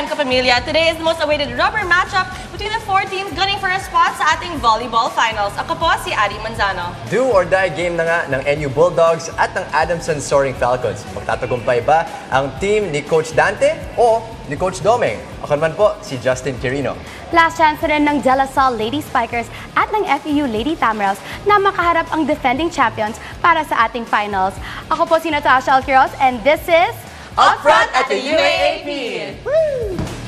I'm Kapamilya. Today is the most awaited rubber matchup between the four teams gunning for a spot sa ating volleyball finals. Ako po si Adi Manzano. Do or die game na nga ng NU Bulldogs at ng Adamson Soaring Falcons. Magtatagumpay ba ang team ni Coach Dante o ni Coach Domeng? Ako naman po si Justin Quirino. Last chance rin ng De La Salle Lady Spikers at ng FEU Lady Tamaraws na makaharap ang defending champions para sa ating finals. Ako po si Natasha Alquiros and this is... up front at the UAAP. Woo!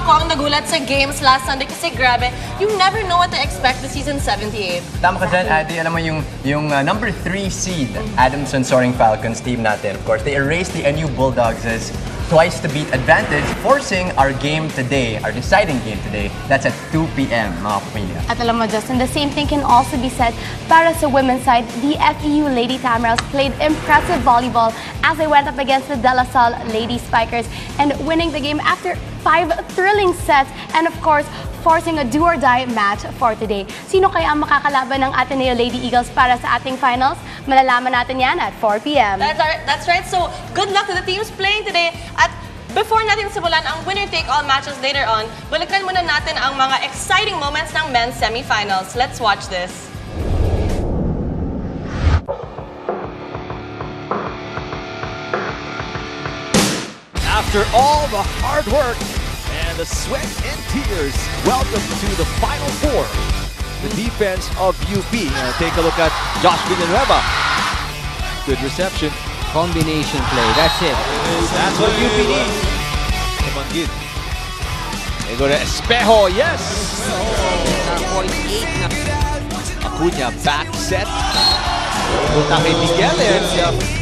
Ako ang nagulat sa games last Sunday kasi grabe, you never know what to expect this season 78. Tama ka dyan, Adi. Alam mo yung, yung uh, number 3 seed, Adamson Soaring Falcons team natin. Of course, they erased the NU Bulldogs' twice to beat advantage, forcing our game today, our deciding game today. That's at 2 p.m., mga kapamilya. At alam mo, Justin, the same thing can also be said para sa women's side. The FEU Lady Tamaraws played impressive volleyball as they went up against the De La Salle Lady Spikers and winning the game after five thrilling sets and of course, forcing a do-or-die match for today. Sino kaya ang makakalaban ng Ateneo Lady Eagles para sa ating finals? Malalaman natin yan at 4 p.m. That's, our- that's right, so good luck to the teams playing today at before natin simulan ang winner-take-all matches later on, balikan muna natin ang mga exciting moments ng men's semifinals. Let's watch this. After all the hard work and the sweat and tears, welcome to the Final Four. The defense of UP. Take a look at Josh Villanueva. Good reception. Combination play, that's it. That's what UP needs. Tumangid. They go to Espejo, yes! Na 0.8 na Acuna back set. Miguel and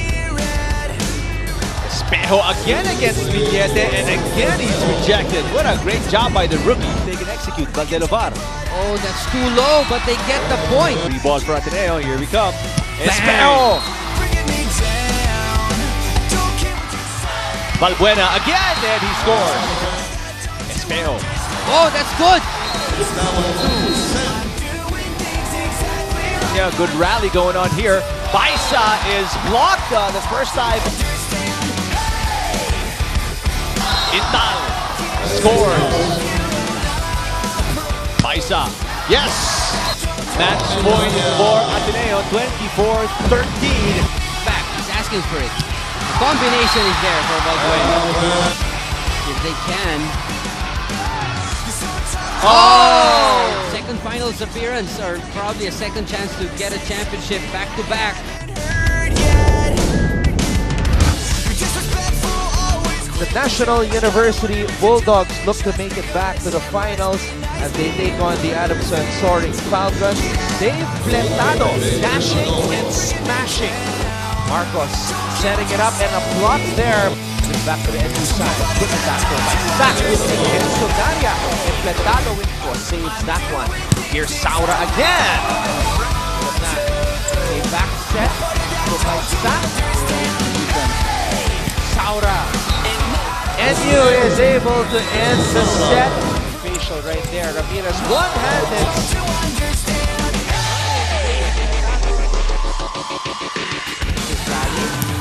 again against Villete and again he's rejected. What a great job by the rookie. They can execute Valdelovar. Oh, that's too low, but they get the point. Three balls for Ateneo. Here we come. Espejo. Valbuena again and he scores. Espejo. Oh, that's good. Yeah, good rally going on here. Baisa is blocked uh, the first time. Intal scores. Baisa, yes! Match point for Ateneo, 24-13. Back, he's asking for it. The combination is there for Valbuena. If they can. Oh! Second finals appearance, or probably a second chance to get a championship back to back. The National University Bulldogs look to make it back to the finals as they take on the Adamson Soaring Falcons. Dave Plentado dashing and smashing. Marcos setting it up and a block there. Back to the NU side. Good attack by Sack with the hit. And Plentado with four saves that one. Here's Saura again. A back set to by Sack. Saura NU is able to end the set. Facial right there. Ramirez one-handed.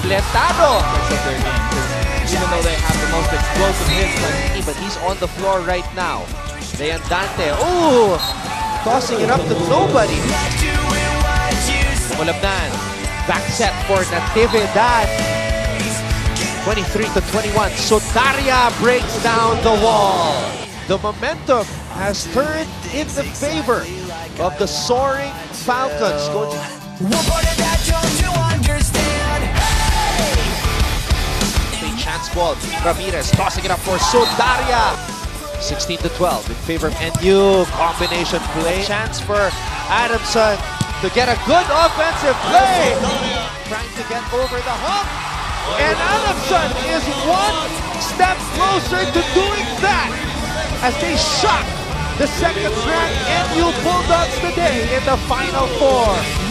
Plentado gets up their game. 'cause Even though they have the most explosive hits on the team, but he's on the floor right now. De Andante. Ooh! Tossing it up to nobody. Mulabnan. Back set for Natividad. 23 to 21. Sotaria breaks down the wall. The momentum has turned in the favor of the soaring Falcons. Chance ball. Ramirez tossing it up for Sotaria. 16 to 12 in favor of NU. Combination play. Chance for Adamson to get a good offensive play. Trying to get over the hook. And Adamson is one step closer to doing that as they shock the second ranked NU Bulldogs today in the Final Four.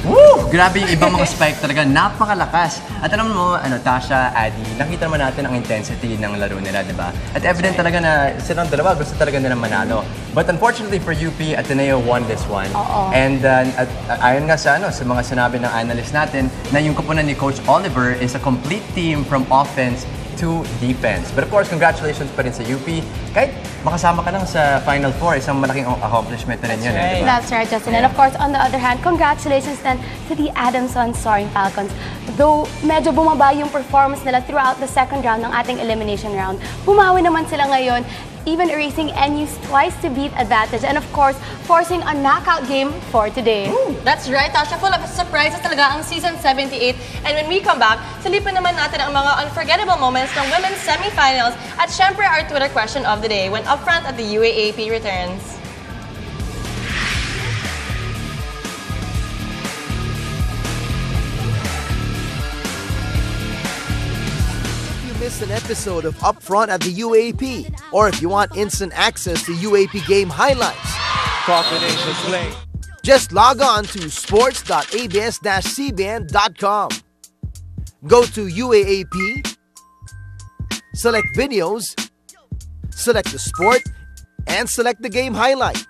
Woo! Grabe yung ibang mga spike talaga. Napakalakas. At alam mo, ano, Tasha, Adi, nakita naman natin ang intensity ng laro nila, di ba? At evident talaga na silang dalawa gusto talaga nilang manalo. But unfortunately for UP, Ateneo won this one. Oo. And uh, at, uh, ayon nga sa, ano, sa mga sinabi ng analyst natin, na yung kapunan ni Coach Oliver is a complete team from offense to defense. But of course, congratulations pa rin sa UP. Kahit makasama ka lang sa Final Four, isang malaking accomplishment na rin yun. Eh, di ba? That's right, Justin. And of course, on the other hand, congratulations then to the Adamson Soaring Falcons. Though medyo bumaba yung performance nila throughout the second round ng ating elimination round, bumawi naman sila ngayon, even erasing NU's twice to beat advantage and of course, forcing a knockout game for today. That's right, Tasha. Full of surprises talaga ang Season 78. And when we come back, silipin naman natin ang mga unforgettable moments ng women's semifinals at syempre our Twitter question of the day when upfront at the UAAP returns. Missed an episode of Upfront at the UAP, or if you want instant access to UAP game highlights, Combination play. just log on to sports.abs-cbn.com. Go to UAAP, select videos, select the sport, and select the game highlight.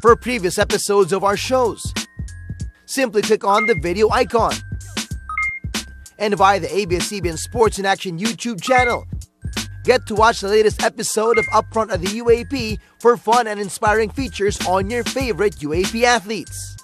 For previous episodes of our shows, simply click on the video icon. And via the ABS-CBN Sports in Action YouTube channel, Get to watch the latest episode of Upfront of the UAP for fun and inspiring features on your favorite UAP athletes.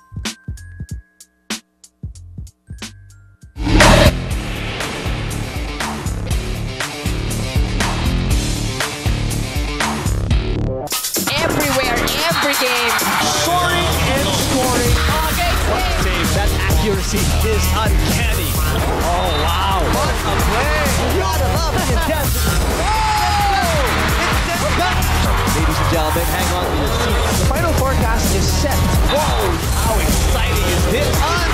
Gentlemen, hang on to your seats. The final forecast is set. Whoa, how exciting is this?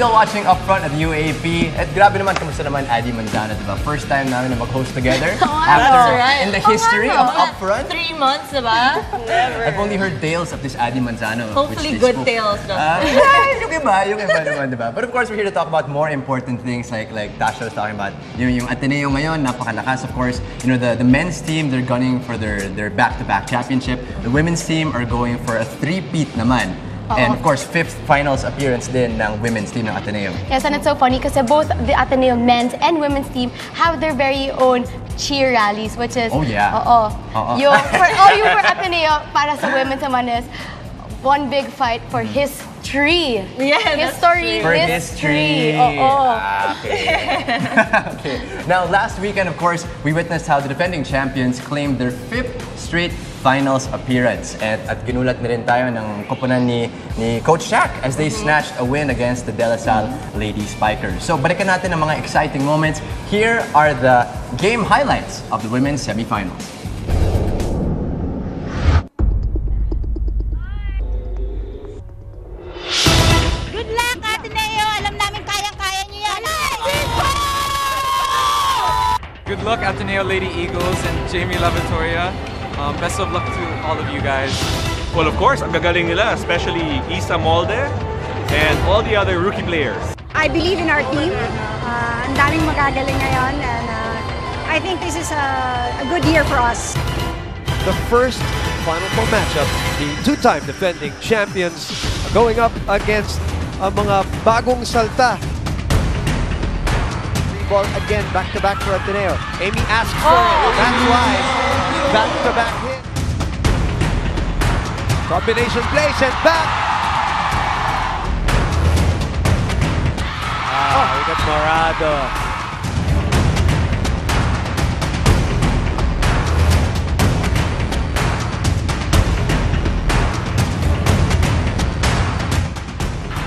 Still watching Upfront at UAP. At grabe naman, kamusta naman Adi Manzano, di ba? First time namin na mag-host together. after, in the history of Upfront. Three months, diba? Never. I've only heard tales of this Adi Manzano. Hopefully good spoke- tales. Ah, yeah, yung iba, yung iba naman, di ba? But of course, we're here to talk about more important things like like Tasha was talking about. Yung, yung Ateneo ngayon, napakalakas. Of course, you know, the, the men's team, they're gunning for their, their back-to-back championship. The women's team are going for a three-peat naman. And of course, fifth finals appearance din ng women's team ng Ateneo. Yes, and it's so funny kasi both the Ateneo men's and women's team have their very own cheer rallies, which is... Oh, yeah. Oo. Oo. Yung for, oh, yung for Ateneo, para sa women's naman is one big fight for history. Yeah, that's History, For history. history. Oo. Ah, okay. okay. Now, last weekend, of course, we witnessed how the defending champions claimed their fifth straight finals appearance. At, at ginulat na rin tayo ng koponan ni, ni Coach Shaq as they snatched a win against the De La Salle Lady Spikers. So, balikan natin ang mga exciting moments. Here are the game highlights of the women's semifinals. Luck, Lady Eagles and Jamie Lavatoria. Um, best of luck to all of you guys. Well, of course, ang gagaling nila, especially Isa Molde. and all the other rookie players. I believe in our team. Uh, ang daming magagaling ngayon and uh, I think this is a, a good year for us. The first Final Four matchup, the two-time defending champions going up against ang mga bagong salta. Ball again, back-to-back for Ateneo. Amy asks for it. That's why. Back-to-back hit. Combination play, sent back. Ah, we got Morado.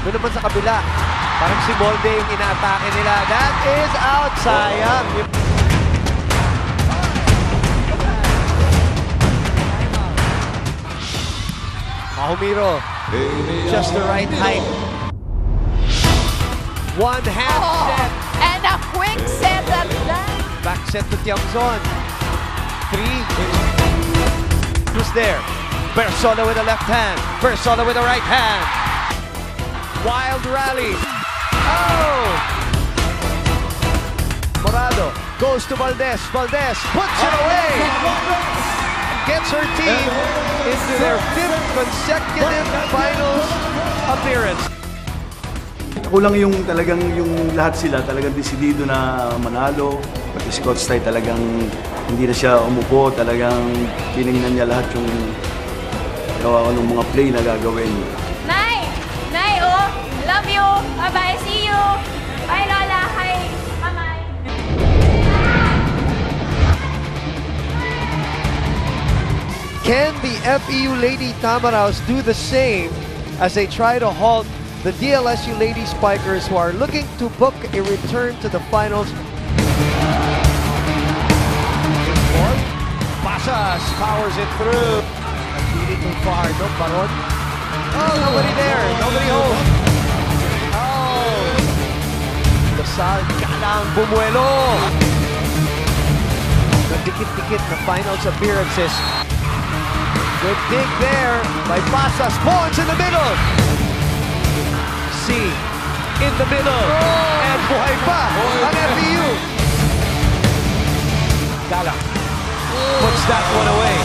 Doon naman sa kabila, parang si Molde yung inaatake nila. That is out, sayang. Mahumiro, just the right height. One hand oh, set. And a quick set at that. Back set to Tiangzon. Three. Who's there? Bersola with the left hand. Bersola with the right hand. Wild rally. Oh! Morado goes to Valdez. Valdez puts it away. Gets her team into their fifth consecutive finals appearance. Kulang yung talagang yung lahat sila talagang desidido na manalo. Pati Scott Stay talagang hindi na siya umupo, talagang tinignan niya lahat yung gawa ng mga play na gagawin. Bye-bye! See you! Bye, Lola! Hi! Bye-bye! Can the FEU Lady Tamaraos do the same as they try to halt the DLSU Lady Spikers who are looking to book a return to the finals? Pasas powers it through. Beat too far. No, Baron. Oh, nobody there. Nobody home. Lasal, galang, bumuelo. Nagdikit-dikit na finals appearances. Good dig there by Pasas. Points in the middle. C in the middle. Oh! And buhay pa ang FEU. Gala puts that one away.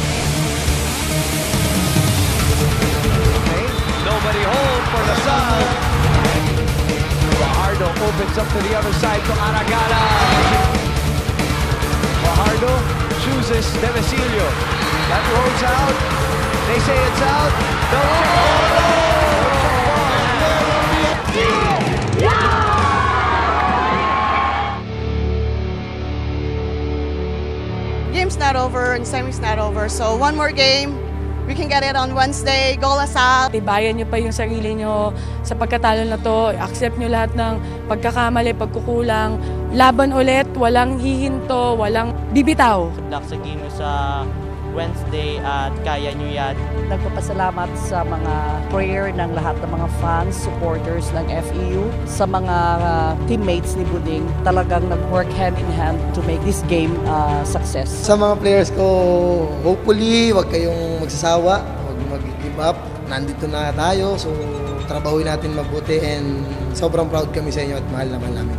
Okay, nobody home for the Lasal. Fajardo opens up to the other side to Aragala. Fajardo chooses Demesilio. That rolls out. They say it's out. No game's not over and semi's not over. So one more game. Can get it on Wednesday. Go Lasal. Tibayan niyo pa yung sarili niyo sa pagkatalo na to. Accept niyo lahat ng pagkakamali, pagkukulang. Laban ulit, walang hihinto, walang bibitaw. Good luck sa game sa Wednesday at kaya niyo yan. Nagpapasalamat sa mga prayer ng lahat ng mga fans, supporters ng FEU, sa mga uh, teammates ni Buding, talagang nag-work hand in hand to make this game uh, success. Sa mga players ko, hopefully, wag kayong magsasawa, wag mag-give up. Nandito na tayo, so trabahuin natin mabuti and sobrang proud kami sa inyo at mahal naman namin.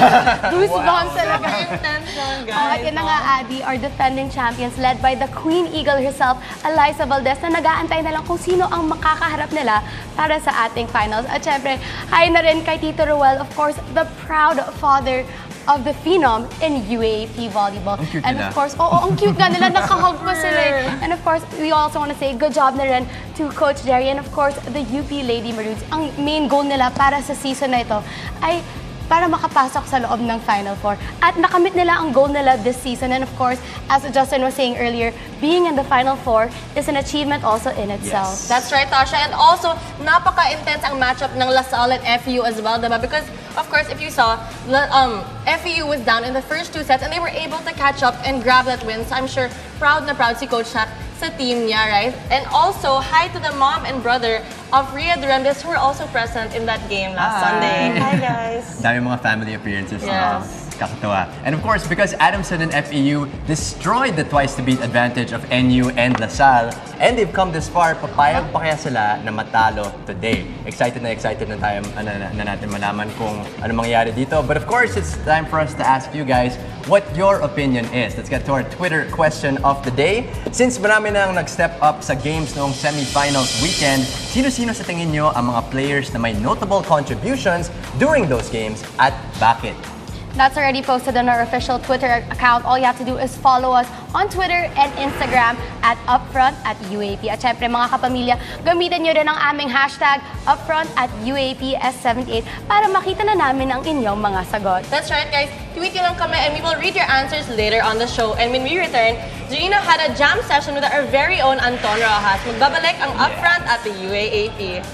Goosebumps talaga. Intention, Oh, at guys. yun na nga, Adi, our defending champions led by the Queen Eagle herself, Eliza Valdez, na nag-aantay na lang kung sino ang makakaharap nila para sa ating finals. At syempre, hi na rin kay Tito Ruel, of course, the proud father of the phenom in UAAP volleyball. Ang cute and nila. of course, oo, ang cute nga nila, nakahug pa sila. eh. And of course, we also want to say good job na rin to Coach Jerry and of course, the UP Lady Maroons. Ang main goal nila para sa season na ito ay para makapasok sa loob ng Final Four. At nakamit nila ang goal nila this season. And of course, as Justin was saying earlier, being in the Final Four is an achievement also in itself. That's right, Tasha. And also, napaka-intense ang matchup ng LaSalle and FEU as well, diba? Because, of course, if you saw, um, FEU was down in the first two sets and they were able to catch up and grab that win. So I'm sure proud na proud si Coach Shaq sa team niya, right? And also, hi to the mom and brother of Ria Durandez who were also present in that game last Hi. Sunday. Hi, guys. Dami mga family appearances. Yes. Kakatawa. And of course, because Adamson and FEU destroyed the twice to beat advantage of NU and LaSalle, and they've come this far, papayag pa kaya sila na matalo today? Excited na excited na tayo ano, na, na natin malaman kung ano mangyayari dito. But of course, it's time for us to ask you guys what your opinion is. Let's get to our Twitter question of the day. Since marami nang nag-step up sa games noong semifinals weekend, sino-sino sa tingin nyo ang mga players na may notable contributions during those games at bakit? That's already posted on our official Twitter account. All you have to do is follow us on Twitter and Instagram at Upfront at UAP. At syempre mga kapamilya, gamitin nyo rin ang aming hashtag Upfront at UAPS78 para makita na namin ang inyong mga sagot. That's right, guys. Tweet nyo lang kami and we will read your answers later on the show. And when we return, Gina had a jam session with our very own Anton Rojas. Magbabalik ang Upfront at the UAAP.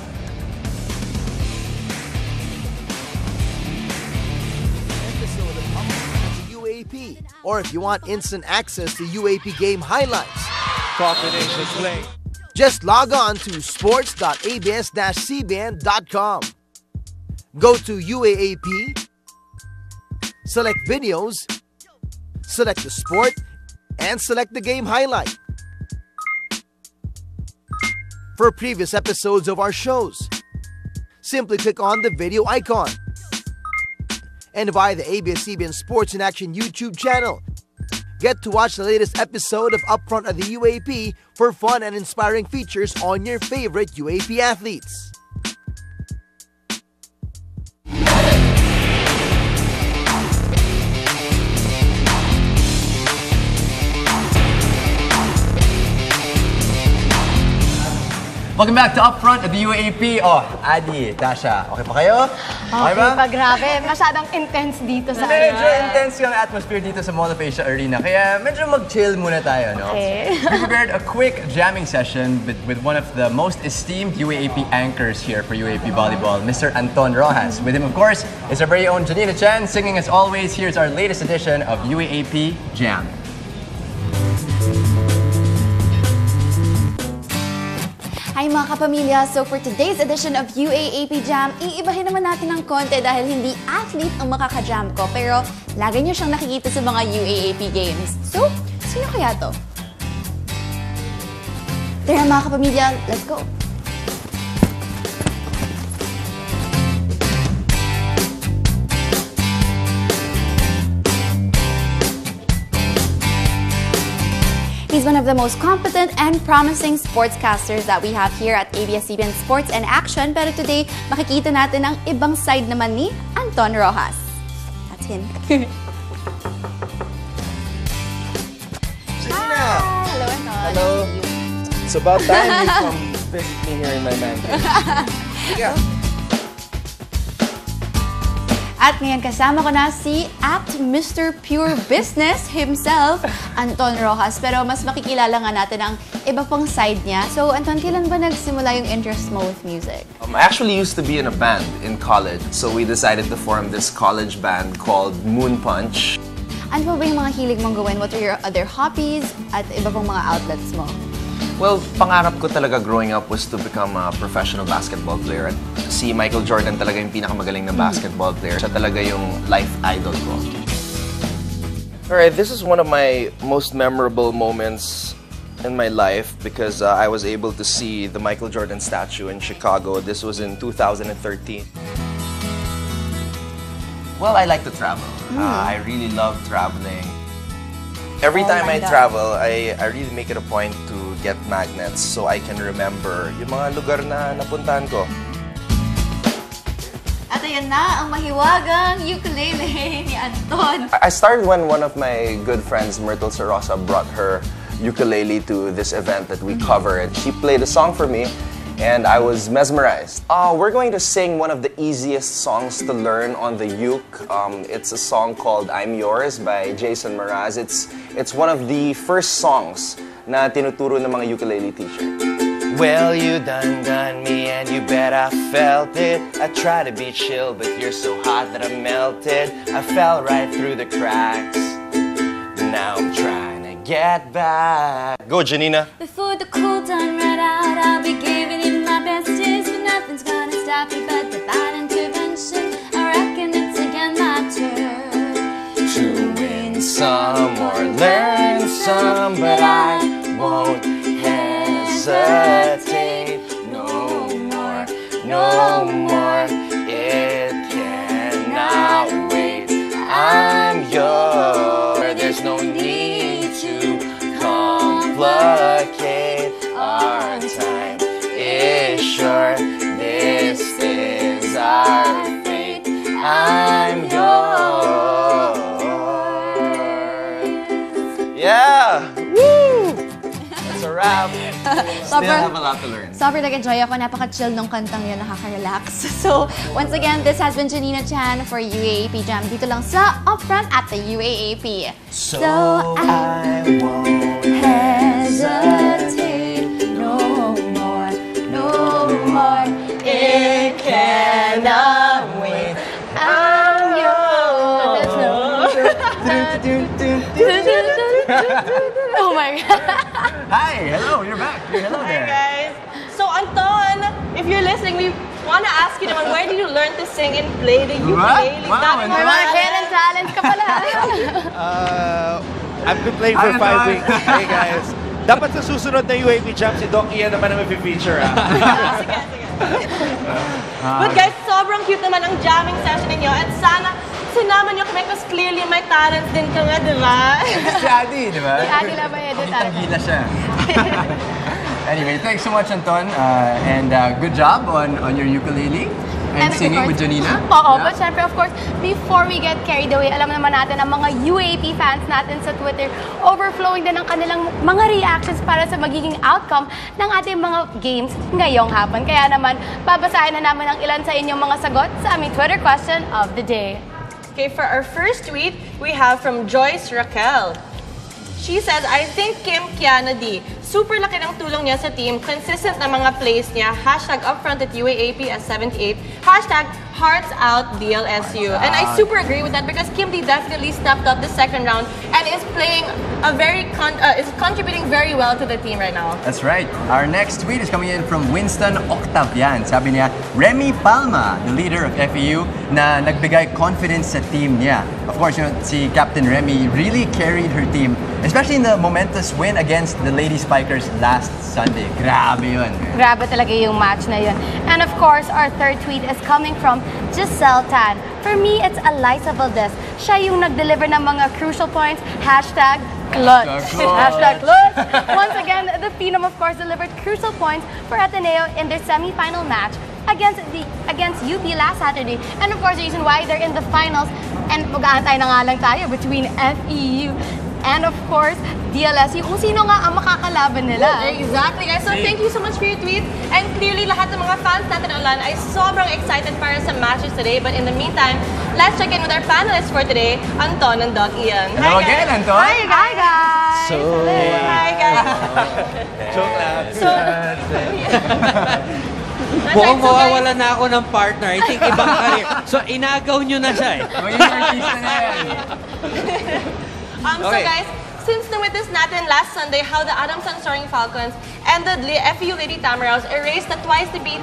Or if you want instant access to UAP game highlights, Combination play. just log on to sports.abs-cbn.com. Go to UAAP, select videos, select the sport, and select the game highlight. For previous episodes of our shows, simply click on the video icon. And via the ABS-CBN Sports in Action YouTube channel, get to watch the latest episode of Upfront of the UAP for fun and inspiring features on your favorite UAP athletes. Welcome back to Upfront at the UAP. Oh, Adi, Tasha, okay pa kayo? Okay ba? pa, grabe. Masyadong intense dito sa Medyo intense yung atmosphere dito sa Mall of Asia Arena, kaya medyo mag-chill muna tayo, no? Okay. We prepared a quick jamming session with, with one of the most esteemed UAAP anchors here for UAP Volleyball, Mr. Anton Rojas. With him, of course, is our very own Janina Chan, singing as always. Here's our latest edition of UAAP Jam. Hi mga kapamilya! So for today's edition of UAAP Jam, iibahin naman natin ng konti dahil hindi athlete ang makaka-jam ko pero lagi niyo siyang nakikita sa mga UAAP games. So, sino kaya to? Tara mga kapamilya, let's go! He's one of the most competent and promising sportscasters that we have here at ABS-CBN Sports and Action. Pero today, makikita natin ang ibang side naman ni Anton Rojas. That's him. Hello, Hello. It's about time you come visit me here in my mansion. Yeah. At ngayon kasama ko na si at Mr. Pure Business himself, Anton Rojas. Pero mas makikilala nga natin ang iba pang side niya. So, Anton, kailan ba nagsimula yung interest mo with music? Um, I actually used to be in a band in college, so we decided to form this college band called Moon Punch. Ano pa ba yung mga hilig mong gawin? What are your other hobbies at iba pang mga outlets mo? Well, pangarap ko talaga growing up was to become a professional basketball player. At si Michael Jordan talaga yung pinakamagaling na basketball player. Siya talaga yung life idol ko. Alright, this is one of my most memorable moments in my life because uh, I was able to see the Michael Jordan statue in Chicago. This was in 2013. Well, I like to travel. Uh, I really love traveling. Every Oh time I God. travel, I, I really make it a point to get magnets so I can remember yung mga lugar na napuntahan ko. At ayan na ang mahiwagang ukulele ni Anton. I started when one of my good friends, Myrtle Sarosa, brought her ukulele to this event that we cover, and she played a song for me, and I was mesmerized. Uh, we're going to sing one of the easiest songs to learn on the uke. Um, it's a song called "I'm Yours" by Jason Mraz. It's it's one of the first songs na tinuturo ng mga ukulele teacher. Well, you done done me and you bet I felt it. I tried to be chill, but you're so hot that I melted. I fell right through the cracks. Now I'm trying to get back. Go, Janina. Before the cool done ran out, I'll be giving it my best tears, but nothing's gonna stop me but divine intervention. I reckon it's again my turn to win some or learn some, but I hesitate no more, no more. It cannot wait. I'm yours. There's no need to complicate. Our time is short. This is our fate. I'm Still have a lot to learn. Sobrang nag-enjoy ako. Napaka-chill nung kantang yun. Nakaka-relax. So, once again, this has been Janina Chan for UAAP Jam. Dito lang sa Upfront at the UAAP. So I won't hesitate no more, no more. It cannot wait. I'm yours. oh my God. Hi, hello, you're back. You're hello Hi there. guys. So Anton, if you're listening, we want to ask you naman, where did you learn to sing and play the ukulele? Wow, May ba mga hidden talents ka pala. Uh, I've been playing for Ano five weeks. Hey guys. Dapat sa susunod na UAP Jam, si Doc Ian naman ang feature ah. But guys, sobrang cute naman ang jamming session ninyo at sana sinama niyo kami kasi clearly may talent din ka nga, di ba? Si Adi, di ba? Si Adi lang may edit talaga. Gila siya. anyway, thanks so much, Anton. Uh, and uh, good job on, on your ukulele and, of singing course- with Janina. Oo, Yeah. but syempre, of course, before we get carried away, alam naman natin ang mga UAP fans natin sa Twitter, overflowing din ang kanilang mga reactions para sa magiging outcome ng ating mga games ngayong hapon. Kaya naman, babasahin na namin ang ilan sa inyong mga sagot sa aming Twitter question of the day. Okay, for our first tweet, we have from Joyce Raquel. She says, I think Kim Kiana D. Super laki ng tulong niya sa team. Consistent na mga plays niya. Hashtag upfront at UAAP as 78. Hashtag hearts out DLSU. And I super agree with that because Kim D definitely stepped up the second round and is playing a very, con- uh, is contributing very well to the team right now. That's right. Our next tweet is coming in from Winston Octavian. Sabi niya, Remy Palma, the leader of FEU, na nagbigay confidence sa team niya. Of course, you know, si Captain Remy really carried her team, especially in the momentous win against the Lady Spikers last Sunday. Grabe yun. Grabe talaga yung match na yun. And of course, our third tweet is coming from Giselle Tan. For me, it's Eliza Valdez. Siya yung nag-deliver ng mga crucial points. Hashtag clutch. Hashtag clutch. Hashtag clutch. Once again, the Phenom, of course, delivered crucial points for Ateneo in their semi-final match against the against UP last Saturday. And of course, the reason why they're in the finals and mag-aantay na nga lang tayo between FEU and of course, DLSU kung sino nga ang makakalaban nila. Exactly, guys. So thank you so much for your tweet. And clearly, lahat ng mga fans natin online ay sobrang excited para sa matches today. But in the meantime, let's check in with our panelists for today, Anton and Doc Ian. Hello Hi, again, guys. Anton. Hi, guys. guys. So, Hi, guys. joke lang. So, Mukhang mawawala na ako ng partner. I think ibang career. So, inagaw nyo na siya eh. Magiging artista na yan. Um, so Okay. guys, since na-witness natin last Sunday how the Adamson Soaring Falcons and the FEU Lady Tamarails erased the twice-to-beat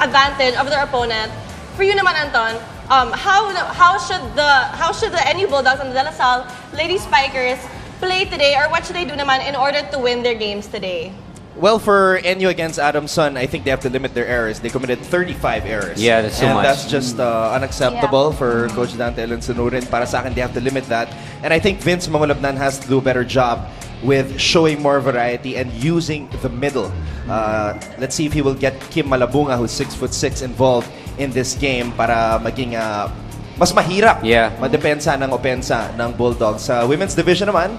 advantage of their opponent, for you naman, Anton, um, how the- how should the how should the NU Bulldogs and the De La Salle Lady Spikers play today, or what should they do naman in order to win their games today? Well, for NU against Adamson, I think they have to limit their errors. They committed 35 errors. Yeah, that's so and much. that's just uh, unacceptable for Coach Dante Elensunurin. Para sa akin, they have to limit that. And I think Vince Mamulabnan has to do a better job with showing more variety and using the middle. Uh, let's see if he will get Kim Malabunga, who's six foot six, involved in this game para maging uh, mas mahirap Yeah. madepensa ng opensa ng Bulldogs. Sa women's division naman,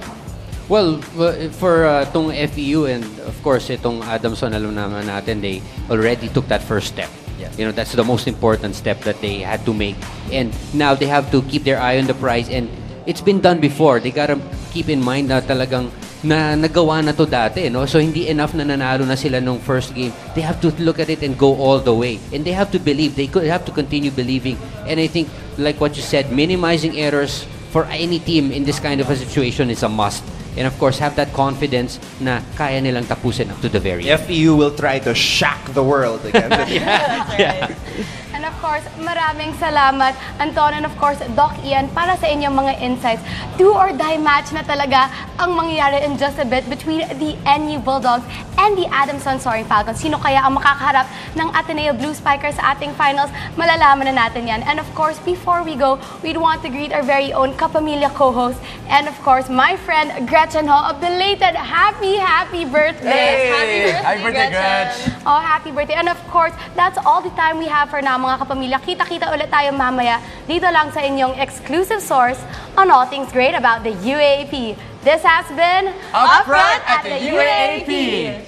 Well, w- for uh, tong FEU and of course itong Adamson, alam naman natin, they already took that first step. Yeah. You know, that's the most important step that they had to make. And now they have to keep their eye on the prize and it's been done before. They gotta keep in mind na talagang na nagawa na to dati, no? So hindi enough na nanalo na sila nung first game. They have to look at it and go all the way. And they have to believe. They could have to continue believing. And I think, like what you said, minimizing errors for any team in this kind of a situation is a must. And of course, have that confidence na kaya nilang tapusin up to the very end. FEU will try to shock the world again. yeah. yeah. Course, maraming salamat, Anton, and of course, Doc Ian, para sa inyong mga insights. Do or die match na talaga ang mangyayari in just a bit between the NU Bulldogs and the Adamson Soaring Falcons. Sino kaya ang makakaharap ng Ateneo Blue Spikers sa ating finals? Malalaman na natin yan. And of course, before we go, we'd want to greet our very own Kapamilya co-host and of course, my friend Gretchen Ho. A belated happy, happy birthday! Hey! Happy birthday, Happy birthday, Gretchen. Gretch. Oh, happy birthday. And of course, that's all the time we have for now, mga kapamilya. Kita-kita ulit tayo mamaya dito lang sa inyong exclusive source on all things great about the UAAP. This has been Upfront at the UAAP.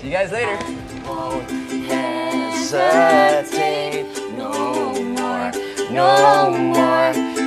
See you guys later. hesitate no more, no more.